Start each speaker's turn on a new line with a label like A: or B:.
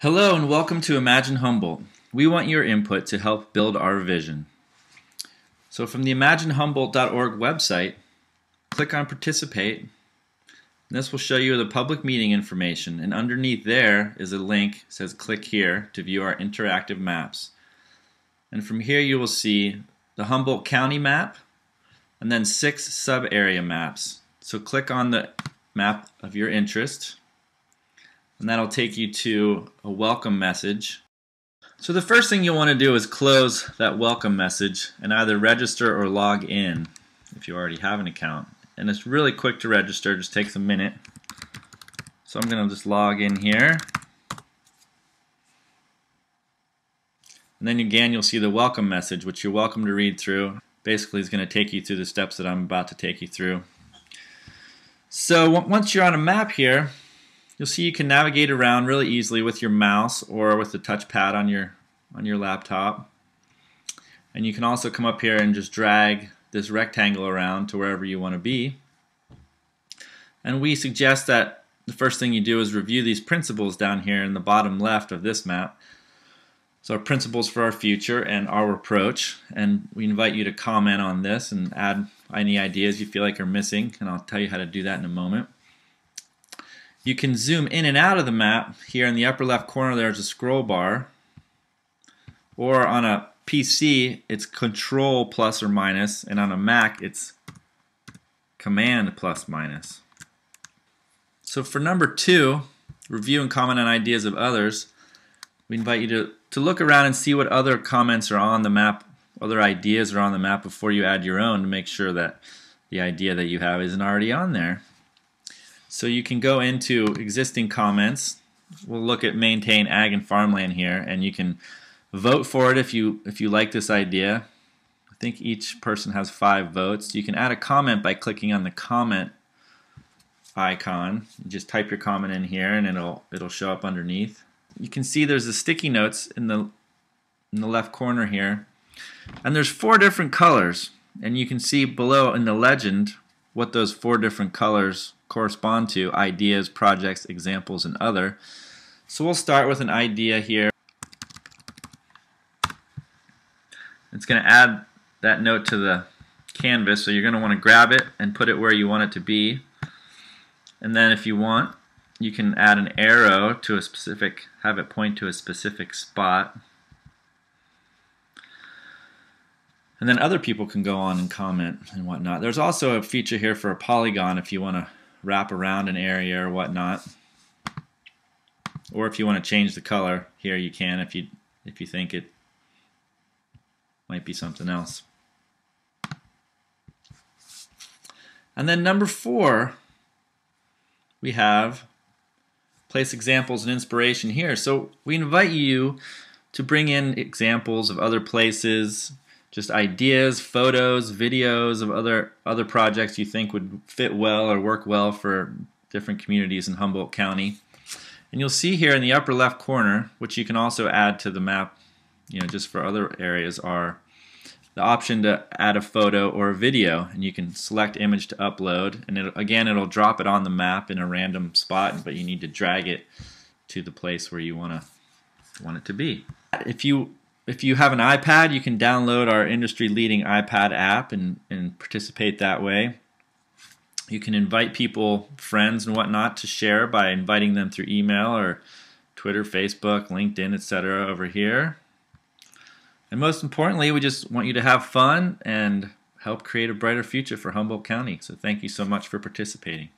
A: Hello and welcome to Imagine Humboldt. We want your input to help build our vision. So from the imaginehumboldt.org website, click on Participate. This will show you the public meeting information and underneath there is a link says click here to view our interactive maps. And from here you will see the Humboldt County map and then six sub-area maps. So click on the map of your interest and that'll take you to a welcome message. So the first thing you'll want to do is close that welcome message and either register or log in if you already have an account. And it's really quick to register, just takes a minute. So I'm going to just log in here. And then again you'll see the welcome message which you're welcome to read through. Basically is going to take you through the steps that I'm about to take you through. So once you're on a map here, you'll see you can navigate around really easily with your mouse or with the touchpad on your on your laptop. And you can also come up here and just drag this rectangle around to wherever you want to be. And we suggest that the first thing you do is review these principles down here in the bottom left of this map. So our principles for our future and our approach. And we invite you to comment on this and add any ideas you feel like are missing. And I'll tell you how to do that in a moment. You can zoom in and out of the map. Here in the upper left corner there's a scroll bar. Or on a PC it's control plus or minus and on a Mac it's command plus minus. So for number two, review and comment on ideas of others, we invite you to, to look around and see what other comments are on the map, other ideas are on the map before you add your own to make sure that the idea that you have isn't already on there. So you can go into existing comments. We'll look at maintain ag and farmland here, and you can vote for it if you if you like this idea. I think each person has five votes. You can add a comment by clicking on the comment icon. You just type your comment in here, and it'll it'll show up underneath. You can see there's the sticky notes in the in the left corner here, and there's four different colors. And you can see below in the legend what those four different colors correspond to ideas, projects, examples, and other. So we'll start with an idea here. It's going to add that note to the canvas, so you're going to want to grab it and put it where you want it to be. And then if you want, you can add an arrow to a specific, have it point to a specific spot. And then other people can go on and comment and whatnot. There's also a feature here for a polygon if you want to wrap around an area or whatnot. Or if you want to change the color here you can if you if you think it might be something else. And then number four, we have place examples and inspiration here. So we invite you to bring in examples of other places, just ideas, photos, videos of other other projects you think would fit well or work well for different communities in Humboldt County. And you'll see here in the upper left corner, which you can also add to the map, you know, just for other areas, are the option to add a photo or a video, and you can select image to upload, and it, again, it'll drop it on the map in a random spot, but you need to drag it to the place where you want to want it to be. If you if you have an iPad, you can download our industry-leading iPad app and, and participate that way. You can invite people, friends and whatnot, to share by inviting them through email or Twitter, Facebook, LinkedIn, etc. over here. And most importantly, we just want you to have fun and help create a brighter future for Humboldt County. So thank you so much for participating.